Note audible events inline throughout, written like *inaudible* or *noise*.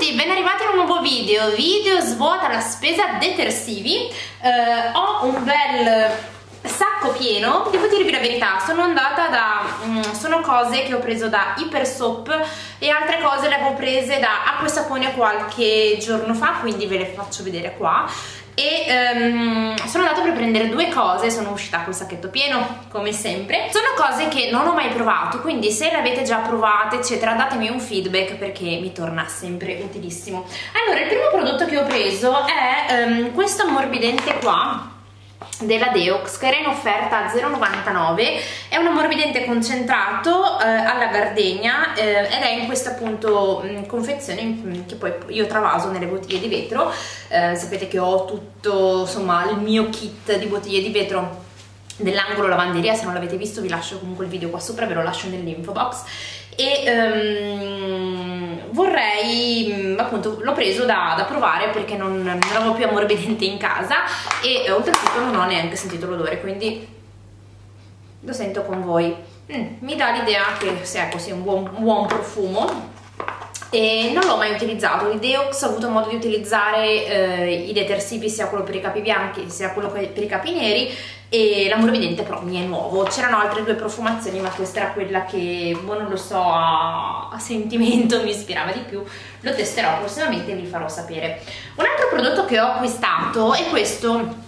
tutti, ben arrivati a un nuovo video, video svuota la spesa detersivi, eh, ho un bel sacco pieno, devo dirvi la verità, sono andata da, mm, sono cose che ho preso da Hyper Soap e altre cose le avevo prese da Acqua e Sapone qualche giorno fa, quindi ve le faccio vedere qua e um, sono andata per prendere due cose, sono uscita col sacchetto pieno come sempre. Sono cose che non ho mai provato quindi se le avete già provate eccetera datemi un feedback perché mi torna sempre utilissimo. Allora il primo prodotto che ho preso è um, questo ammorbidente qua della Deox che era in offerta a 0,99 è un ammorbidente concentrato eh, alla gardenia eh, ed è in questa appunto mh, confezione mh, che poi io travaso nelle bottiglie di vetro. Eh, sapete che ho tutto insomma il mio kit di bottiglie di vetro dell'angolo lavanderia. Se non l'avete visto vi lascio comunque il video qua sopra ve lo lascio nell'info box. E um, vorrei mm, appunto l'ho preso da, da, provare perché non, non avevo più ammorbidente in casa e eh, oltretutto non ho neanche sentito l'odore quindi lo sento con voi. Mm, mi dà l'idea che sia così un buon, un buon profumo e non l'ho mai utilizzato, il Deox ho avuto modo di utilizzare eh, i detersivi sia quello per i capi bianchi sia quello per i capi neri e l'ammorbidente però mi è nuovo, c'erano altre due profumazioni ma questa era quella che, boh non lo so, a, a sentimento *laughs* mi ispirava di più, lo testerò prossimamente e vi farò sapere. Un altro prodotto che ho acquistato è questo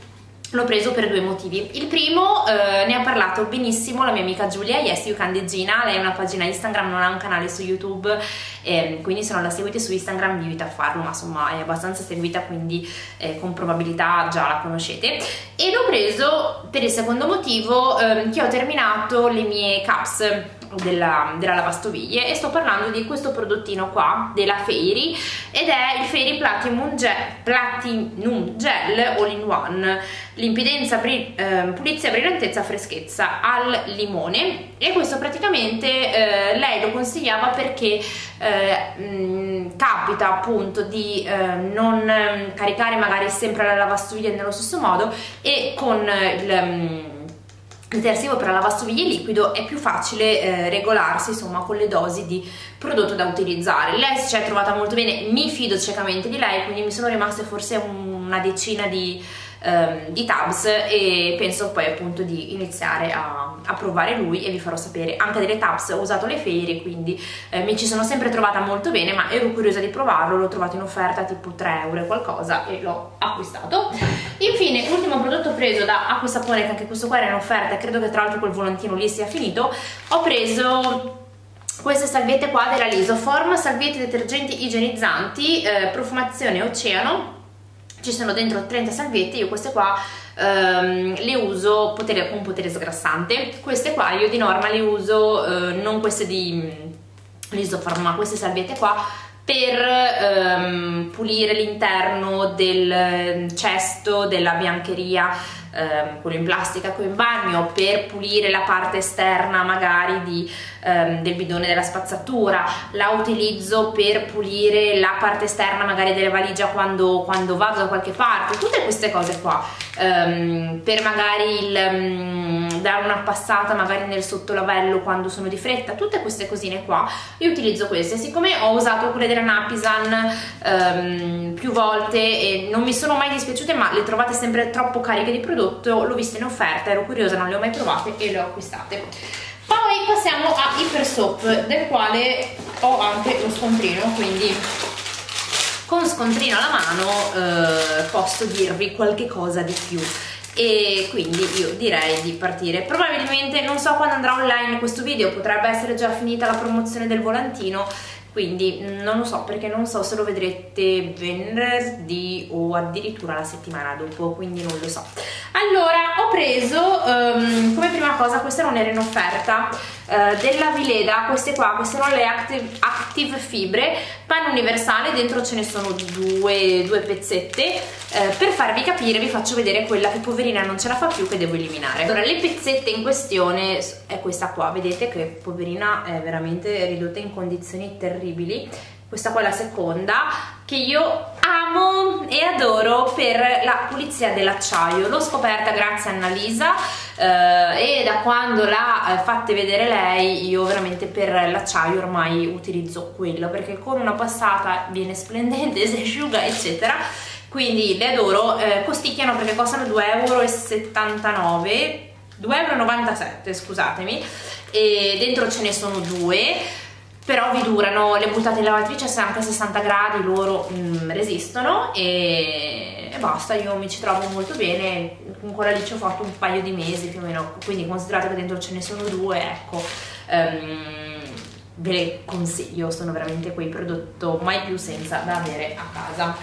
L'ho preso per due motivi. Il primo eh, ne ha parlato benissimo la mia amica Giulia, Yes You Can lei ha una pagina Instagram, non ha un canale su YouTube, eh, quindi se non la seguite su Instagram vi invito a farlo, ma insomma è abbastanza seguita, quindi eh, con probabilità già la conoscete. E l'ho preso per il secondo motivo ehm, che ho terminato le mie caps della, della lavastoviglie e sto parlando di questo prodottino qua della Fairy ed è il Fairy Platinum Gel, Platinum Gel All in One limpidenza, eh, pulizia, brillantezza, freschezza al limone. E questo praticamente eh, lei lo consigliava perché eh, mh, capita appunto di eh, non ehm, caricare magari sempre la lavastoviglie nello stesso modo e con il detersivo per la lavastoviglie liquido è più facile eh, regolarsi insomma con le dosi di prodotto da utilizzare. Lei si è trovata molto bene mi fido ciecamente di lei quindi mi sono rimaste forse una decina di um, di tabs e penso poi appunto di iniziare a, a, provare lui e vi farò sapere. Anche delle tabs ho usato le ferie quindi eh, mi ci sono sempre trovata molto bene ma ero curiosa di provarlo l'ho trovato in offerta tipo 3 euro e qualcosa e l'ho acquistato. Infine ultimo prodotto preso da Acqua Sapone che anche questo qua era in offerta credo che tra l'altro quel volantino lì sia finito ho preso queste salviette qua della Lisoform, salviette detergenti igienizzanti, eh, profumazione oceano ci sono dentro 30 salviette, io queste qua ehm, le uso potere, con potere sgrassante, queste qua io di norma le uso, eh, non queste di mm, Lisofarm, ma queste salviette qua per ehm, pulire l'interno del cesto della biancheria ehm, quello in plastica qui in bagno per pulire la parte esterna magari di, ehm, del bidone della spazzatura. La utilizzo per pulire la parte esterna magari della valigia quando, quando vado da qualche parte tutte queste cose qua ehm, per magari il, um, dare una passata magari nel sottolavello quando sono di fretta tutte queste cosine qua. Io utilizzo queste siccome ho usato quelle della Napisan ehm, più volte e non mi sono mai dispiaciute ma le trovate sempre troppo cariche di prodotto l'ho vista in offerta ero curiosa non le ho mai provate e le ho acquistate. Poi passiamo a Hyper Soap del quale ho anche lo scontrino quindi con scontrino alla mano eh, posso dirvi qualche cosa di più. E quindi io direi di partire. Probabilmente non so quando andrà online questo video potrebbe essere già finita la promozione del volantino quindi non lo so perché non so se lo vedrete venerdì o addirittura la settimana dopo quindi non lo so. Allora ho preso um, come prima cosa questa non era in offerta uh, della Vileda queste qua queste sono le Active, Active Fibre panno universale dentro ce ne sono due, due pezzette uh, per farvi capire vi faccio vedere quella che poverina non ce la fa più che devo eliminare. Allora le pezzette in questione è questa qua vedete che poverina è veramente ridotta in condizioni terribili. Questa qua è la seconda che io amo e adoro per la pulizia dell'acciaio. L'ho scoperta grazie a Annalisa eh, e da quando l'ha eh, fatte vedere lei io veramente per l'acciaio ormai utilizzo quello perché con una passata viene splendente *laughs* si asciuga eccetera. Quindi le adoro. Eh, costicchiano perché costano 2,79 euro 2,97 scusatemi e dentro ce ne sono due però vi durano, le buttate in lavatrice anche a 60 gradi, loro mm, resistono e, e, basta, io mi ci trovo molto bene, quella lì ci ho fatto un paio di mesi più o meno, quindi considerate che dentro ce ne sono due, ecco, um, ve le consiglio, sono veramente quei prodotti mai più senza da avere a casa.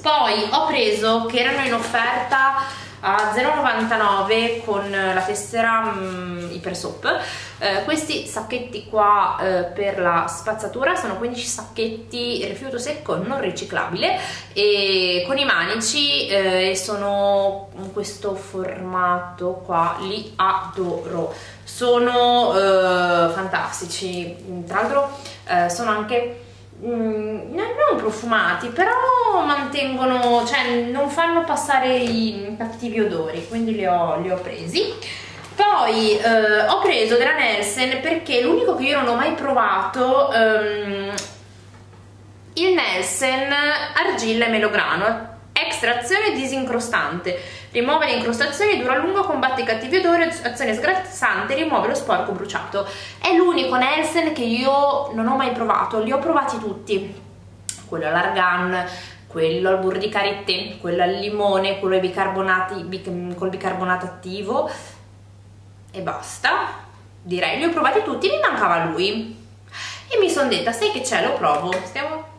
Poi ho preso, che erano in offerta a 0,99 con la tessera um, Hyper Soap. Eh, questi sacchetti qua eh, per la spazzatura sono 15 sacchetti rifiuto secco non riciclabile e con i manici eh, sono in questo formato qua li adoro. Sono eh, fantastici. Tra l'altro eh, sono anche Mm, non profumati, però mantengono, cioè non fanno passare i cattivi odori, quindi li ho, li ho presi. Poi eh, ho preso della Nelsen perché l'unico che io non ho mai provato ehm, il Nelsen argilla e melograno Extrazione disincrostante. Rimuove le incrostazioni, dura a lungo, combatte i cattivi odori, azione sgrassante, rimuove lo sporco bruciato. È l'unico Nelsen che io non ho mai provato, li ho provati tutti. Quello all'argan, quello al burro di karité, quello al limone, quello bic, col bicarbonato attivo e basta. Direi, li ho provati tutti, mi mancava lui. E mi sono detta, sai che c'è, lo provo. Stiamo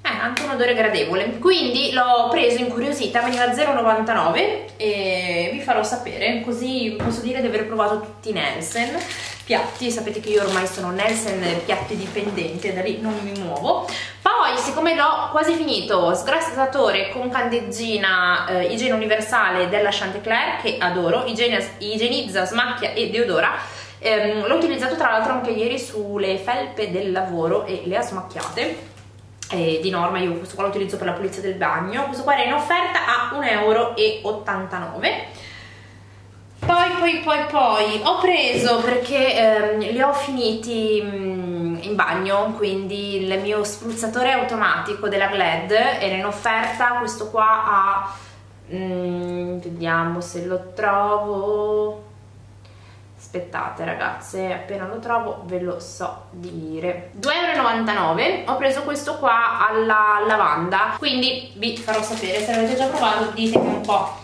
eh, anche un odore gradevole quindi l'ho preso incuriosita veniva 0,99 e vi farò sapere così posso dire di aver provato tutti i Nelsen piatti, sapete che io ormai sono Nelsen piatti dipendente, da lì non mi muovo. Poi siccome l'ho quasi finito sgrassatore con candeggina eh, igiene universale della Chantecler che adoro, igienizza, smacchia e deodora ehm, l'ho utilizzato tra l'altro anche ieri sulle felpe del lavoro e le ha smacchiate. Eh, di norma io questo qua lo utilizzo per la pulizia del bagno. Questo qua era in offerta a 1,89 euro poi poi poi poi. Ho preso perché ehm, li ho finiti mh, in bagno quindi il mio spruzzatore automatico della Glad era in offerta. Questo qua a mh, mm, vediamo se lo trovo. Aspettate ragazze appena lo trovo ve lo so dire. 2,99 euro ho preso questo qua alla lavanda. Quindi vi farò sapere. Se l'avete già provato ditemi un po'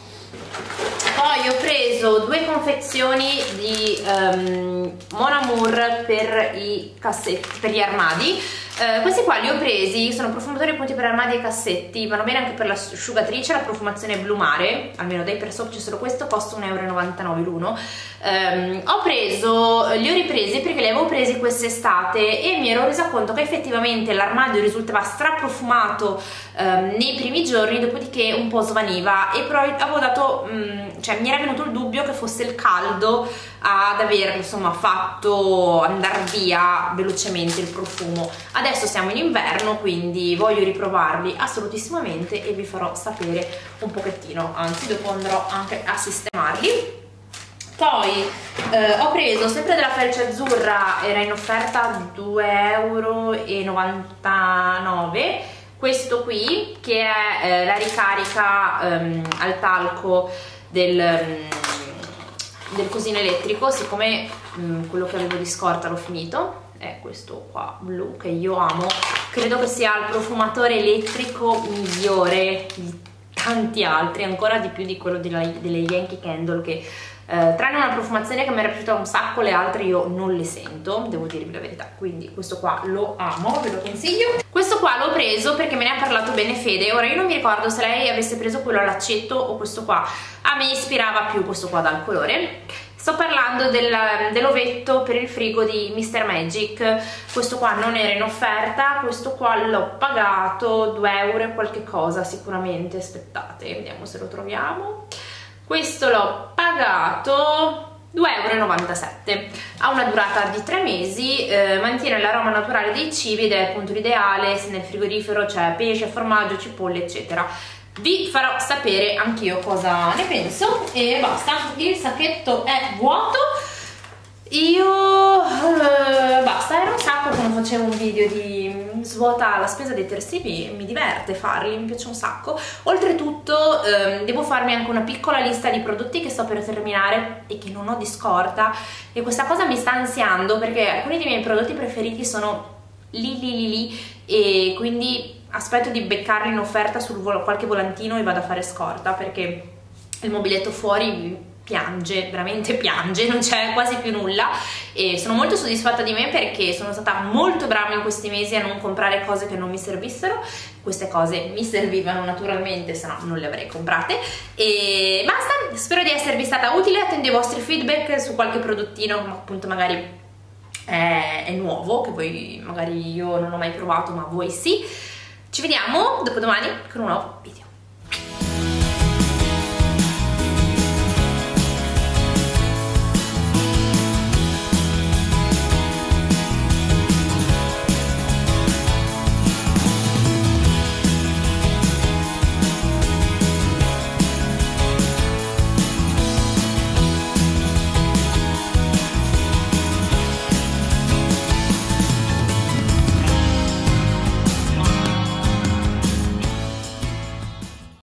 poi ho preso due confezioni di um, Mon Amour per i cassetti per gli armadi Uh, questi qua li ho presi, sono profumatori appunto per armadi e cassetti, vanno bene anche per l'asciugatrice, la profumazione Blue Mare, almeno dai per sopra c'è solo questo, costa 1,99 euro l'uno. Um, ho preso, li ho ripresi perché li avevo presi quest'estate e mi ero resa conto che effettivamente l'armadio risultava straprofumato um, nei primi giorni, dopodiché un po' svaniva e però avevo dato, um, cioè mi era venuto il dubbio che fosse il caldo ad aver insomma fatto andare via velocemente il profumo. Adesso adesso siamo in inverno quindi voglio riprovarli assolutissimamente e vi farò sapere un pochettino anzi dopo andrò anche a sistemarli poi eh, ho preso sempre della felce azzurra era in offerta 2,99 euro questo qui che è eh, la ricarica ehm, al talco del, um, del cosino elettrico. Siccome um, quello che avevo di scorta l'ho finito è questo qua blu che io amo. Credo che sia il profumatore elettrico migliore di tanti altri ancora di più di quello della, delle Yankee Candle che eh, tranne una profumazione che mi era piaciuta un sacco le altre io non le sento devo dirvi la verità. Quindi questo qua lo amo ve lo consiglio. Questo qua l'ho preso perché me ne ha parlato bene Fede. Ora io non mi ricordo se lei avesse preso quello all'aceto o questo qua. A me ispirava più questo qua dal colore. Sto parlando del, dell'ovetto per il frigo di Mr. Magic. Questo qua non era in offerta questo qua l'ho pagato 2 euro e qualche cosa sicuramente. Aspettate vediamo se lo troviamo questo l'ho pagato 2,97€. Ha una durata di 3 mesi, eh, mantiene l'aroma naturale dei cibi ed è appunto l'ideale se nel frigorifero c'è pesce, formaggio, cipolle eccetera. Vi farò sapere anch'io cosa ne penso e basta, il sacchetto è vuoto io uh, basta, era un sacco quando facevo un video di svuota la spesa dei detersivi, mi diverte farli, mi piace un sacco. Oltretutto um, devo farmi anche una piccola lista di prodotti che sto per terminare e che non ho di scorta e questa cosa mi sta ansiando perché alcuni dei miei prodotti preferiti sono lì lì lì lì e quindi aspetto di beccarli in offerta su qualche volantino e vado a fare scorta perché il mobiletto fuori piange, veramente piange, non c'è quasi più nulla e sono molto soddisfatta di me perché sono stata molto brava in questi mesi a non comprare cose che non mi servissero, queste cose mi servivano naturalmente, se no non le avrei comprate e basta, spero di esservi stata utile, attendo i vostri feedback su qualche prodottino appunto magari è, è nuovo, che voi magari io non ho mai provato ma voi sì. Ci vediamo dopodomani con un nuovo video.